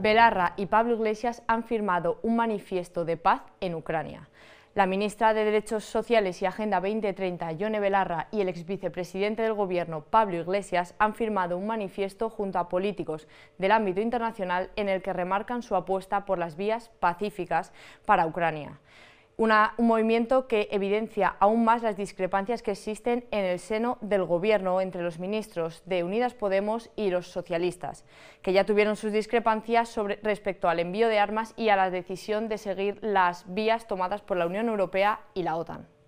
Belarra y Pablo Iglesias han firmado un manifiesto de paz en Ucrania. La ministra de Derechos Sociales y Agenda 2030, Yone Belarra, y el exvicepresidente del Gobierno, Pablo Iglesias, han firmado un manifiesto junto a políticos del ámbito internacional en el que remarcan su apuesta por las vías pacíficas para Ucrania un movimiento que evidencia aún más las discrepancias que existen en el seno del Gobierno entre los ministros de Unidas Podemos y los socialistas, que ya tuvieron sus discrepancias sobre, respecto al envío de armas y a la decisión de seguir las vías tomadas por la Unión Europea y la OTAN.